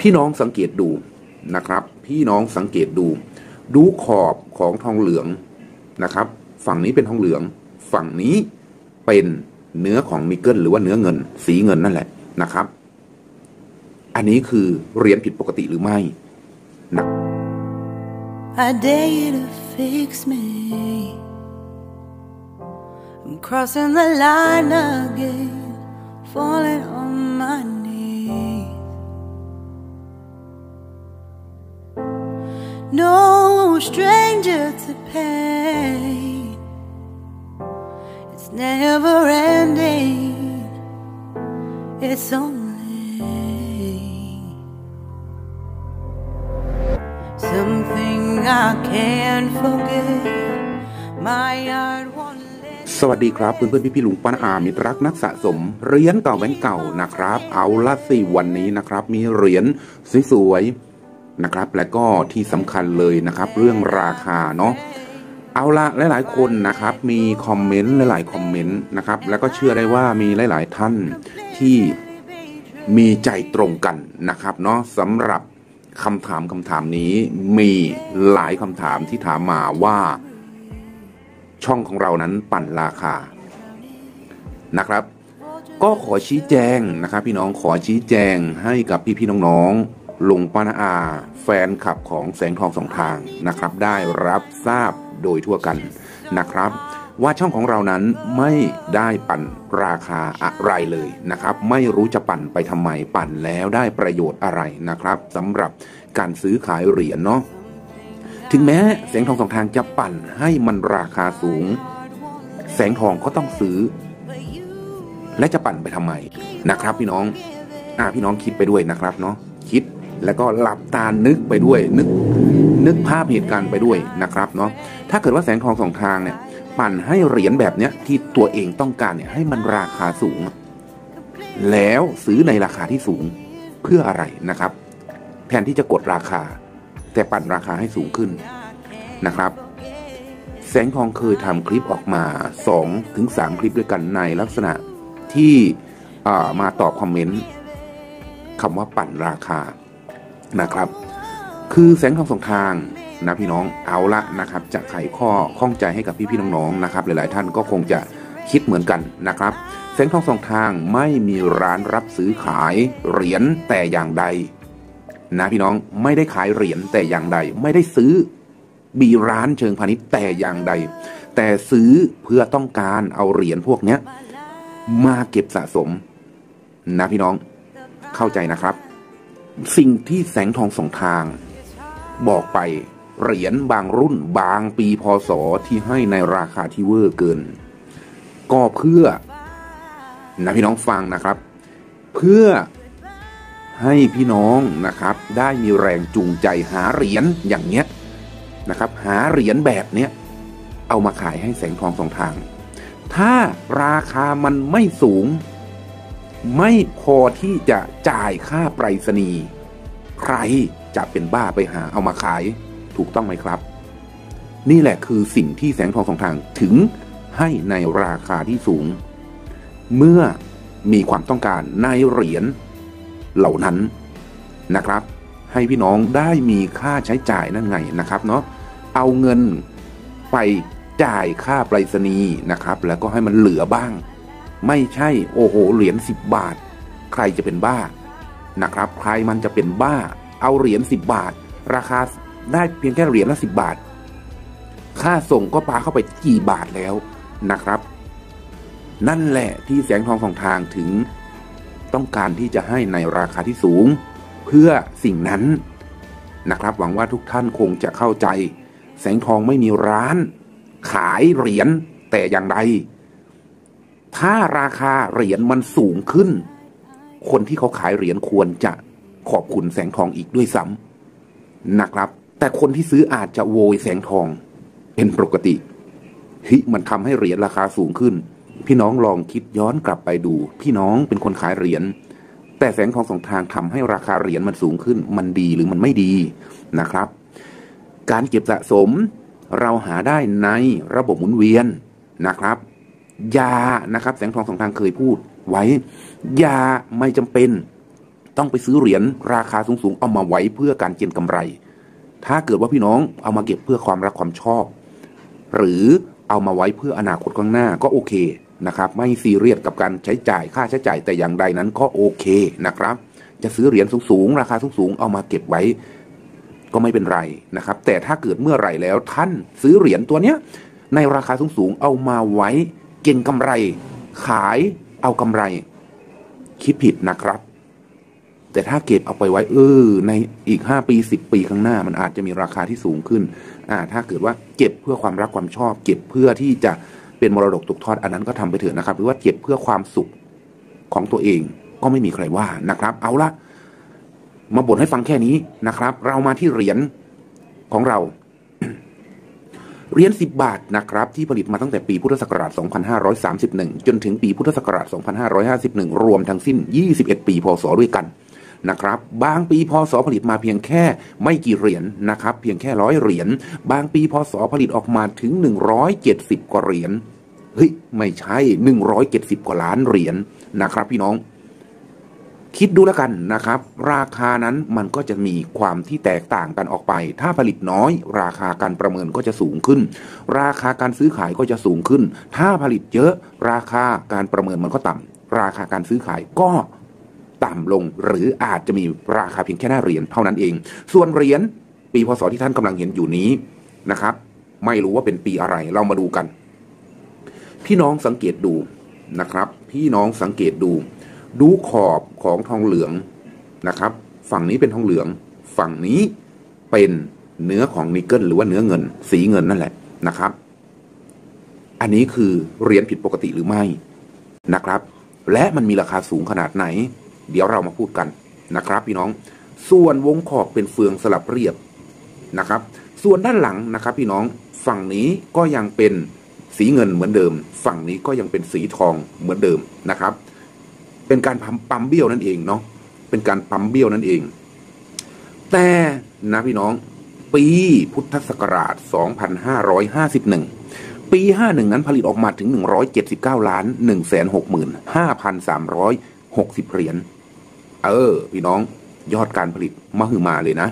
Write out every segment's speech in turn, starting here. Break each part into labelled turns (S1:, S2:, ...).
S1: พี่น้องสังเกตดูนะครับ พี่น้องสังเกตดู ดูขอบของทองเหลืองนะครับ ฝั่งนี้เป็นทองเหลือง ฝั่งนี้เป็นเนื้อของนิกเกิลหรือว่าเนื้อเงิน สีเงินนั่นแหละนะครับ อันนี้คือเหรียญผิดปกติหรือไม่นะ
S2: I dare you to fix me. I'm crossing the line again, falling No stranger to pain, it's never ending. It's only something I can't forget. My heart won't
S1: สวัสดีครับเพื่อนเพื่อนพี่พี่ลุงป้าอามิตรรักนักสะสมเหรียญเก่าแบงค์เก่านะครับ เอาละสิวันนี้นะครับ มีเหรียญสวยๆ นะครับ และก็ที่สำคัญเลยนะครับ เรื่องราคาเนาะเอาละหลายๆคนนะครับมีคอมเมนต์หลายๆคอมเมนต์นะครับแล้วก็เชื่อได้ว่ามีหลาย ๆ ท่านที่มีใจตรงกันนะครับเนาะสำหรับคำถามคำถามนี้มีหลายคำถามที่ถามมาว่า ช่องของเรานั้นปั่นราคานะครับ ก็ขอชี้แจงนะครับ พี่น้องขอชี้แจงให้กับพี่พี่ๆน้องๆ ลุงป้านาอา แฟนคลับของแสงทองสองทางนะครับ ได้รับทราบโดยทั่วกันนะครับ ว่าช่องของเรานั้นไม่ได้ปั่นราคาอะไรเลยนะครับ ไม่รู้จะปั่นไปทำไมปั่นแล้วได้ประโยชน์อะไรนะครับสำหรับการซื้อขายเหรียญเนาะถึงแม้แสงทองสองทางจะปั่นให้มันราคาสูง แสงทองก็ต้องซื้อ และจะปั่นไปทำไมนะครับ พี่น้องอ่าพี่น้องคิดไปด้วยนะครับเนาะคิด แล้วก็หลับตานึกไปด้วย นึกนึกภาพเหตุการณ์ไปด้วยนะครับเนาะถ้าเกิดว่าแสงทองสองทางเนี่ยปั่นให้เหรียญแบบเนี้ยที่ตัวเองต้องการเนี่ยให้มันราคาสูง แล้วซื้อในราคาที่สูงเพื่ออะไรนะครับ แทนที่จะกดราคา แต่ปั่นราคาให้สูงขึ้นนะครับ แสงทองเคยทำคลิปออกมา2ถึงคลิปด้วยกันในลักษณะที่มาตอบคอมเมนต์คำว่าปั่นราคา นะครับ คือแสงทองสองทางนะพี่น้องเอาละนะครับ จะไขข้อข้องใจให้กับพี่ๆน้องๆนะครับ หลายๆท่านก็คงจะคิดเหมือนกันนะครับแสงทองสองทางไม่มีร้านรับซื้อขายเหรียญแต่อย่างใด นะพี่น้องไม่ได้ขายเหรียญแต่อย่างใด ไม่ได้ซื้อบีร้านเชิงพาณิชย์แต่อย่างใด แต่ซื้อเพื่อต้องการเอาเหรียญพวกเนี้ยมาเก็บสะสม นะพี่น้องเข้าใจนะครับ สิ่งที่แสงทองสองทาง บอกไปเหรียญบางรุ่นบางปีพศที่ให้ในราคาที่เวอร์เกิน ก็เพื่อนะพี่น้องฟังนะครับ เพื่อให้พี่น้องนะครับ ได้มีแรงจูงใจหาเหรียญอย่างเนี้ยนะครับ หาเหรียญแบบเนี้ยเอามาขายให้แสงทองสองทาง ถ้าราคามันไม่สูง ไม่พอที่จะจ่ายค่าไปรษณีย์ใครจะเป็นบ้าไปหาเอามาขายถูกต้องไหมครับ นี่แหละคือสิ่งที่แสงทองสองทางถึงให้ในราคาที่สูง เมื่อมีความต้องการในเหรียญเหล่านั้นนะครับ ให้พี่น้องได้มีค่าใช้จ่ายนั่นไงนะครับเนาะเอาเงินไปจ่ายค่าไปรษณีย์นะครับ แล้วก็ให้มันเหลือบ้าง ไม่ใช่โอ้โหเหรียญสิบบาท ใครจะเป็นบ้านะครับ ใครมันจะเป็นบ้า เอาเหรียญสิบบาท ราคาได้เพียงแค่เหรียญละสิบบาท ค่าส่งก็ปาเข้าไปกี่บาทแล้วนะครับ นั่นแหละที่แสงทองสองทางถึง ต้องการที่จะให้ในราคาที่สูง เพื่อสิ่งนั้นนะครับ หวังว่าทุกท่านคงจะเข้าใจ แสงทองไม่มีร้าน ขายเหรียญแต่อย่างใด ถ้าราคาเหรียญมันสูงขึ้น คนที่เขาขายเหรียญควรจะขอบคุณแสงทองอีกด้วยซ้ำนะครับ แต่คนที่ซื้ออาจจะโวยแสงทอง เป็นปกติฮ้ยมันทำให้เหรียญราคาสูงขึ้น พี่น้องลองคิดย้อนกลับไปดู พี่น้องเป็นคนขายเหรียญแต่แสงทองสองทางทำให้ราคาเหรียญมันสูงขึ้น มันดีหรือมันไม่ดีนะครับ การเก็บสะสมเราหาได้ในระบบหมุนเวียนนะครับ ยานะครับ แสงทองสองทางเคยพูดไว้ ยาไม่จำเป็น ต้องไปซื้อเหรียญราคาสูงๆเอามาไว้เพื่อการเก็งกำไร ถ้าเกิดว่าพี่น้องเอามาเก็บเพื่อความรักความชอบ หรือเอามาไว้เพื่ออนาคตข้างหน้าก็โอเคนะครับไม่ซีเรียสกับการใช้จ่ายค่าใช้จ่ายแต่อย่างใดนั้นก็โอเคนะครับ จะซื้อเหรียญสูงๆราคาสูงๆเอามาเก็บไว้ก็ไม่เป็นไรนะครับ แต่ถ้าเกิดเมื่อไหร่แล้วท่านซื้อเหรียญตัวเนี้ยในราคาสูงๆเอามาไว้ ก็งกำไร ขายเอากำไร คิดผิดนะครับ แต่ถ้าเก็บเอาไปไว้ เออ ในอีกห้าปีสิบปีข้างหน้า มันอาจจะมีราคาที่สูงขึ้น อ่า ถ้าเกิดว่าเก็บเพื่อความรักความชอบ เก็บเพื่อที่จะเป็นมรดกตกทอดอันนั้นก็ทำไปเถอะนะครับ หรือว่าเก็บเพื่อความสุขของตัวเองก็ไม่มีใครว่านะครับ เอาละมาบ่นให้ฟังแค่นี้นะครับ เรามาที่เหรียญของเรา เหรียญ10 บาทนะครับที่ผลิตมาตั้งแต่ปีพุทธศักราช 2531 จนถึงปีพุทธศักราช 2551 รวมทั้งสิ้น 21 ปีพศด้วยกันนะครับบางปีพศผลิตมาเพียงแค่ไม่กี่เหรียญนะครับเพียงแค่ร้อยเหรียญบางปีพศผลิตออกมาถึง 170 กว่าเหรียญเฮ้ยไม่ใช่ 170 กว่าล้านเหรียญนะครับพี่น้อง คิดดูแล้วกันนะครับ ราคานั้นมันก็จะมีความที่แตกต่างกันออกไป ถ้าผลิตน้อย ราคาการประเมินก็จะสูงขึ้น ราคาการซื้อขายก็จะสูงขึ้น ถ้าผลิตเยอะราคาการประเมินมันก็ต่ำราคาการซื้อขายก็ต่ำลงหรืออาจจะมีราคาเพียงแค่หน้าเหรียญเท่านั้นเอง ส่วนเหรียญปีพศที่ท่านกำลังเห็นอยู่นี้นะครับ ไม่รู้ว่าเป็นปีอะไรเรามาดูกัน พี่น้องสังเกตดูนะครับ พี่น้องสังเกตดู ดูขอบของทองเหลืองนะครับ ฝั่งนี้เป็นทองเหลือง ฝั่งนี้เป็นเนื้อของนิกเกิลหรือว่าเนื้อเงิน สีเงินนั่นแหละนะครับ อันนี้คือเหรียญผิดปกติหรือไม่นะครับ และมันมีราคาสูงขนาดไหน เดี๋ยวเรามาพูดกันนะครับ พี่น้อง ส่วนวงขอบเป็นเฟืองสลับเรียบนะครับ ส่วนด้านหลังนะครับ พี่น้องฝั่งนี้ก็ยังเป็นสีเงินเหมือนเดิม ฝั่งนี้ก็ยังเป็นสีทองเหมือนเดิมนะครับ เป็นการปั๊มเบี้ยวนั่นเองเนาะเป็นการปั๊มเบี้ยวนั่นเอง แต่นะพี่น้อง ปีพุทธศักราช 2551 ปี 51 นั้นผลิตออกมาถึง 179 ล้าน 165,360 เหรียญเออ พี่น้องยอดการผลิตมหึมาเลยนะ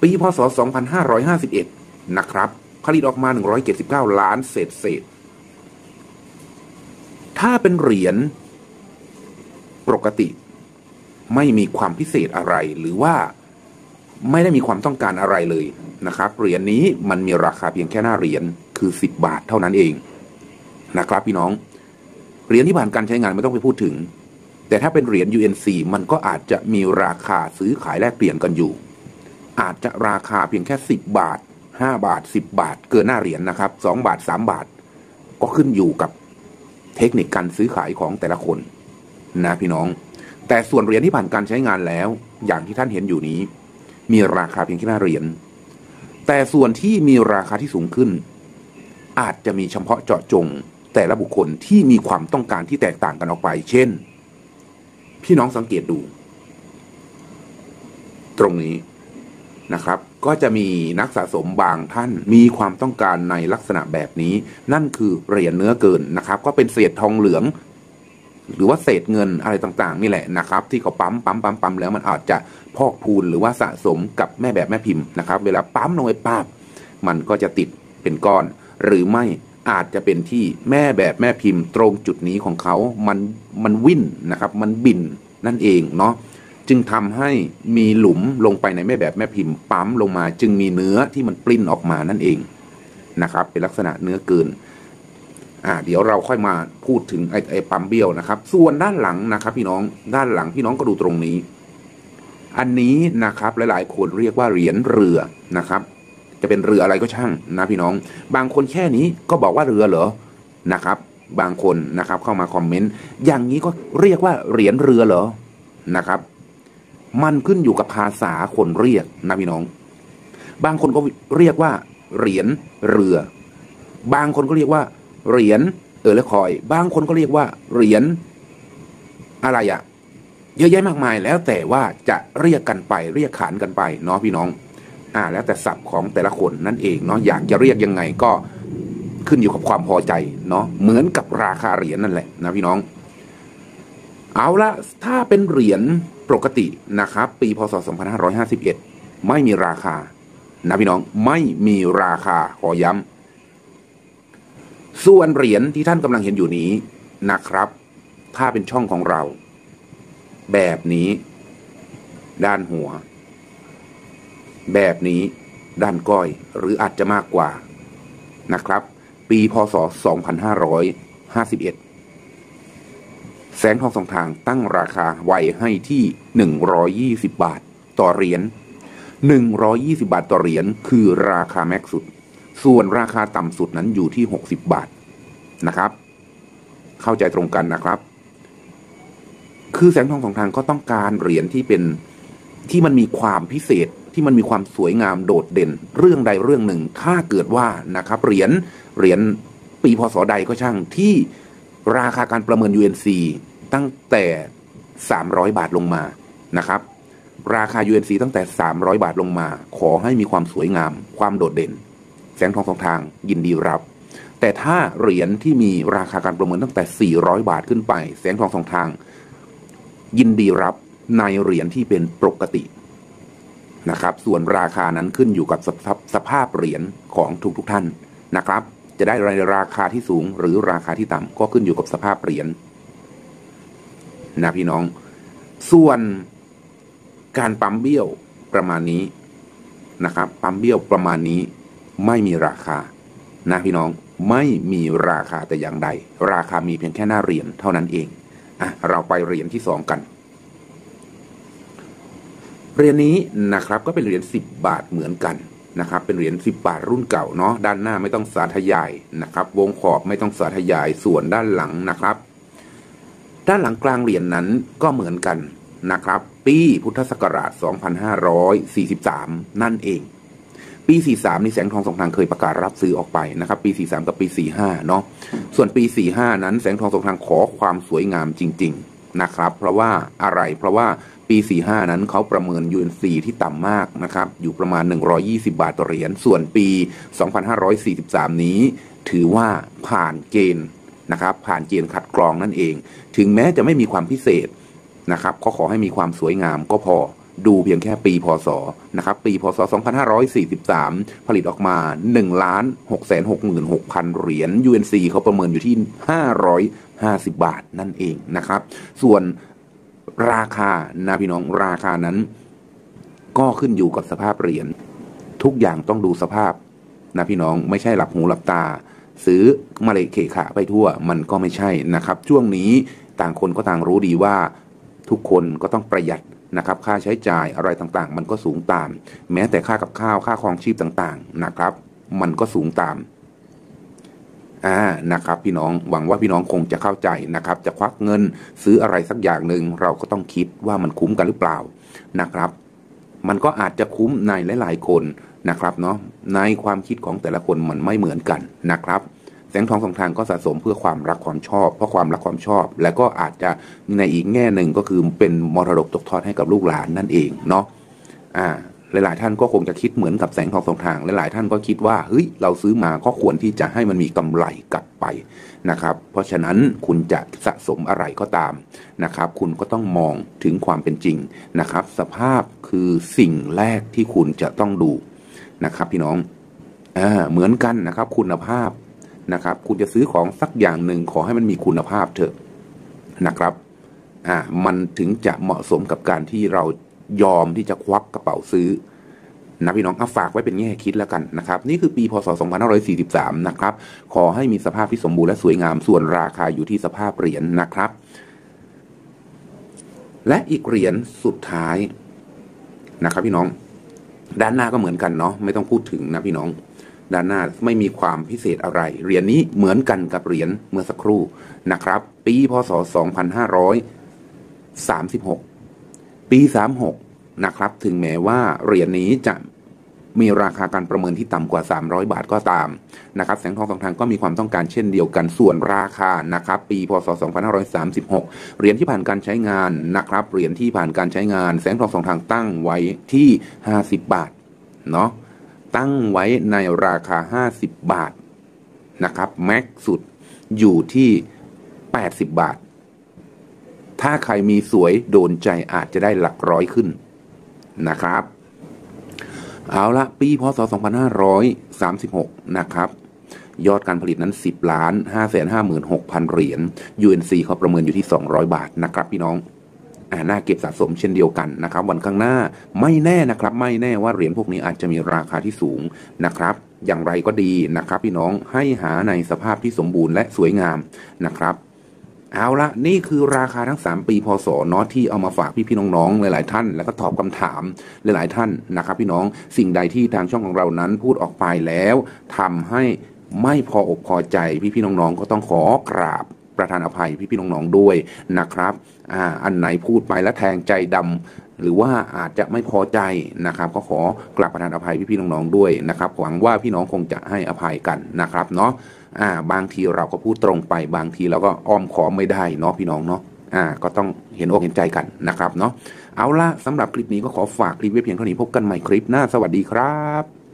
S1: ปีพศ 2551 นะครับ ผลิตออกมา 179 ล้านเศษเศษ ถ้าเป็นเหรียญ ปกติ ไม่มีความพิเศษอะไร หรือว่าไม่ได้มีความต้องการอะไรเลยนะครับเหรียญนี้มันมีราคาเพียงแค่หน้าเหรียญคือ 10 บาทเท่านั้นเองนะครับพี่น้องเหรียญที่ผ่านการใช้งานไม่ต้องไปพูดถึง แต่ถ้าเป็นเหรียญ UNC มันก็อาจจะมีราคาซื้อขายแลกเปลี่ยนกันอยู่ อาจจะราคาเพียงแค่ 10 บาท 5 บาท 10 บาท เกินหน้าเหรียญนะครับ 2 บาท 3 บาท ก็ขึ้นอยู่กับเทคนิคการซื้อขายของแต่ละคน นะพี่น้อง แต่ส่วนเหรียญที่ผ่านการใช้งานแล้ว อย่างที่ท่านเห็นอยู่นี้ มีราคาเพียงแค่หน้าเหรียญแต่ส่วนที่มีราคาที่สูงขึ้น อาจจะมีเฉพาะเจาะจงแต่ละบุคคลที่มีความต้องการที่แตกต่างกันออกไป เช่น พี่น้องสังเกตดู ตรงนี้นะครับ ก็จะมีนักสะสมบางท่านมีความต้องการในลักษณะแบบนี้ นั่นคือเหรียญเนื้อเกินนะครับ ก็เป็นเศษทองเหลือง หรือว่าเศษเงินอะไรต่างๆนี่แหละนะครับ ที่เขาปั๊มปั๊มปั๊มปั๊มแล้วมันอาจจะพอกพูนหรือว่าสะสมกับแม่แบบแม่พิมพ์นะครับ เวลาปั๊มลงไปปั๊บมันก็จะติดเป็นก้อน หรือไม่อาจจะเป็นที่แม่แบบแม่พิมพ์ ตรงจุดนี้ของเขามันมันวิ่นนะครับ มันบินนั่นเองเนาะจึงทำให้มีหลุมลงไปในแม่แบบแม่พิมพ์ปั๊มลงมา จึงมีเนื้อที่มันปลิ้นออกมานั่นเองนะครับ เป็นลักษณะเนื้อเกิน อ่าเดี๋ยวเราค่อยมาพูดถึงไอ้ไอ้ปั๊มเบี้ยวนะครับ ส่วนด้านหลังนะครับ พี่น้องด้านหลังพี่น้องก็ดูตรงนี้ อันนี้นะครับหลายๆคนเรียกว่าเหรียญเรือนะครับ จะเป็นเรืออะไรก็ช่างนะพี่น้อง บางคนแค่นี้ก็บอกว่าเรือเหรอนะครับ บางคนนะครับเข้ามาคอมเมนต์อย่างนี้ก็เรียกว่าเหรียญเรือเหรอนะครับ มันขึ้นอยู่กับภาษาคนเรียกนะพี่น้อง บางคนก็เรียกว่าเหรียญเรือ บางคนก็เรียกว่า เหรียญเออและคอย บางคนก็เรียกว่าเหรียญอะไรอะเยอะแยะมากมายแล้วแต่ว่าจะเรียกกันไปเรียกขานกันไปเนาะพี่น้อง อ่า แล้วแต่ศัพท์ของแต่ละคนนั่นเองเนาะอยากจะเรียกยังไงก็ขึ้นอยู่กับความพอใจเนาะเหมือนกับราคาเหรียญนั่นแหละนะพี่น้อง เอาละถ้าเป็นเหรียญปกตินะครับ ปีพศ 2551 ไม่มีราคา นะพี่น้องไม่มีราคาขอย้ำ ส่วนเหรียญที่ท่านกำลังเห็นอยู่นี้นะครับ ถ้าเป็นช่องของเรา แบบนี้ ด้านหัว แบบนี้ ด้านก้อยหรืออาจจะมากกว่านะครับ ปีพศ 2551 แสงทองสองทางตั้งราคาไว้ให้ที่ 120 บาทต่อเหรียญ120 บาทต่อเหรียญคือราคาแม็กสุด ส่วนราคาต่ำสุดนั้นอยู่ที่ 60 บาทนะครับ เข้าใจตรงกันนะครับ คือแสงทองสองทางก็ต้องการเหรียญที่เป็นที่มันมีความพิเศษที่มันมีความสวยงามโดดเด่น เรื่องใดเรื่องหนึ่ง ถ้าเกิดว่านะครับเหรียญเหรียญปีพศใดก็ช่างที่ราคาการประเมิน UNC ตั้งแต่ 300 บาทลงมานะครับ ราคา UNC ตั้งแต่ 300 บาทลงมา ขอให้มีความสวยงาม ความโดดเด่น แสงทองสองทางยินดีรับ แต่ถ้าเหรียญที่มีราคาการประเมินตั้งแต่ 400 บาทขึ้นไป แสงทองสองทาง ยินดีรับในเหรียญที่เป็นปกตินะครับ ส่วนราคานั้นขึ้นอยู่กับสภาพสภาพเหรียญของทุกทุกท่านนะครับ จะได้ราคาที่สูงหรือราคาที่ต่ำก็ขึ้นอยู่กับสภาพเหรียญนะพี่น้อง ส่วนการปั๊มเบี้ยวประมาณนี้นะครับ ปั๊มเบี้ยวประมาณนี้ ไม่มีราคานะพี่น้องไม่มีราคาแต่อย่างใด ราคามีเพียงแค่หน้าเหรียญเท่านั้นเองอะเราไปเหรียญที่สองกันเหรียญนี้นะครับก็เป็นเหรียญสิบบาทเหมือนกันนะครับ เป็นเหรียญสิบบาทรุ่นเก่าเนาะด้านหน้าไม่ต้องสาธยายนะครับ วงขอบไม่ต้องสาธยายส่วนด้านหลังนะครับ ด้านหลังกลางเหรียญนนั้นก็เหมือนกันนะครับ ปีพุทธศักราช 2543 นั่นเอง ปี 43 นี่แสงทองสองทางเคยประกาศรับซื้อออกไปนะครับ ปี 43 กับปี 45 เนาะส่วนปี 45 นั้นแสงทองสองทางขอความสวยงามจริง ๆนะครับ เพราะว่าอะไรเพราะว่าปี 45 นั้นเขาประเมิน UNC ที่ต่ำมากนะครับ อยู่ประมาณ 120 บาทต่อเหรียญส่วนปี 2543 นี้ ถือว่าผ่านเกณฑ์นะครับ ผ่านเกณฑ์คัดกรองนั่นเอง ถึงแม้จะไม่มีความพิเศษนะครับก็ขอให้มีความสวยงามก็พอ ดูเพียงแค่ปีพศนะครับปีพศ 2543 ผลิตออกมา1ล้าน6 6 6 6 0 0 เหรียญ UNC เขาประเมินอยู่ที่ 550 บาทนั่นเองนะครับ ส่วนราคานะพี่น้องราคานั้น ก็ขึ้นอยู่กับสภาพเหรียญทุกอย่างต้องดูสภาพนะพี่น้องไม่ใช่หลับหูหลับตา ซื้อมาเลยเคขาไปทั่วมันก็ไม่ใช่นะครับ ช่วงนี้ต่างคนก็ต่างรู้ดีว่าทุกคนก็ต้องประหยัด นะครับค่าใช้จ่ายอะไรต่างๆ มันก็สูงตาม แม้แต่ค่ากับข้าวค่าครองชีพต่างๆนะครับ มันก็สูงตามอ่านะครับ พี่น้องหวังว่าพี่น้องคงจะเข้าใจนะครับ จะควักเงินซื้ออะไรสักอย่างหนึ่งเราก็ต้องคิดว่ามันคุ้มกันหรือเปล่านะครับ มันก็อาจจะคุ้มในหลาย ๆ คนนะครับเนาะในความคิดของแต่ละคนมันไม่เหมือนกันนะครับ งทองสองทางก็สะสมเพื่อความรักความชอบ เพราะความรักความชอบ และก็อาจจะในอีกแง่หนึ่งก็คือเป็นมรดกตกทอดให้กับลูกหลานนั่นเองเนาะอ่าหลาย ๆ ท่านก็คงจะคิดเหมือนกับแสงทองสองทาง หลาย ๆ ท่านก็คิดว่าเฮ้ยเราซื้อมาก็ควรที่จะให้มันมีกำไรกลับไปนะครับ เพราะฉะนั้นคุณจะสะสมอะไรก็ตามนะครับ คุณก็ต้องมองถึงความเป็นจริงนะครับ สภาพคือสิ่งแรกที่คุณจะต้องดูนะครับ พี่น้องอ่าเหมือนกันนะครับ คุณภาพ นะครับ คุณจะซื้อของสักอย่างหนึ่งขอให้มันมีคุณภาพเถอะนะครับอ่ามันถึงจะเหมาะสมกับการที่เรายอมที่จะควักกระเป๋าซื้อนะพี่น้องเอาฝากไว้เป็นแง่คิดแล้วกันนะครับ นี่คือปีพศ 2543 นะครับ ขอให้มีสภาพที่สมบูรณ์และสวยงามส่วนราคาอยู่ที่สภาพเหรียญนนะครับ และอีกเหรียญสุดท้ายนะครับ พี่น้อง ด้านหน้าก็เหมือนกันเนาะไม่ต้องพูดถึงนะพี่น้อง ด้านหน้าไม่มีความพิเศษอะไร เหรียญนี้เหมือนกันกับเหรียญเมื่อสักครู่นะครับ ปีพศ 2536 ปี 36 นะครับ ถึงแม้ว่าเหรียญนี้จะมีราคาการประเมินที่ต่ำกว่า 300 บาทก็ตามนะครับแสงทองสองทางก็มีความต้องการเช่นเดียวกันส่วนราคานะครับ ปีพศ 2536 เหรียญที่ผ่านการใช้งานนะครับเหรียญที่ผ่านการใช้งาน แสงทองสองทางตั้งไว้ที่ 50 บาทเนาะ ตั้งไว้ในราคา 50 บาทนะครับแม็กสุดอยู่ที่ 80 บาท ถ้าใครมีสวยโดนใจอาจจะได้หลักร้อยขึ้นนะครับ เอาละปีพศ 2536 นะครับยอดการผลิตนั้น 10 ล้าน 5 5 6 0 0 0 เหรียญ UNC เขาประเมินอยู่ที่ 200 บาทนะครับพี่น้อง น่าเก็บสะสมเช่นเดียวกันนะครับ วันข้างหน้าไม่แน่นะครับ ไม่แน่ว่าเหรียญพวกนี้อาจจะมีราคาที่สูงนะครับ อย่างไรก็ดีนะครับ พี่น้องให้หาในสภาพที่สมบูรณ์และสวยงามนะครับเอาละนี่คือราคาทั้ง 3 ปีพศเนาะที่เอามาฝากพี่พี่น้องๆหลาย ๆ ท่าน แล้วก็ตอบคำถามหลาย ๆ ท่านนะครับ พี่น้องสิ่งใดที่ทางช่องของเรานั้นพูดออกไปแล้วทำให้ไม่พออกพอใจพี่พี่น้องๆก็ต้องขอกราบ ประธานอภัยพี่พี่น้องๆด้วยนะครับอ่าอันไหนพูดไปแล้วแทงใจดำหรือว่าอาจจะไม่พอใจนะครับก็ขอกราบประธานอภัยพี่พี่น้องๆด้วยนะครับหวังว่าพี่น้องคงจะให้อภัยกันนะครับเนาะอ่าบางทีเราก็พูดตรงไปบางทีเราก็อ้อมขอไม่ได้เนาะพี่น้องเนาะอ่าก็ต้องเห็นอกเห็นใจกันนะครับเนาะเอาละสำหรับคลิปนี้ก็ขอฝากคลิปไว้เพียงเท่านี้พบกันใหม่คลิปหน้าสวัสดีครับ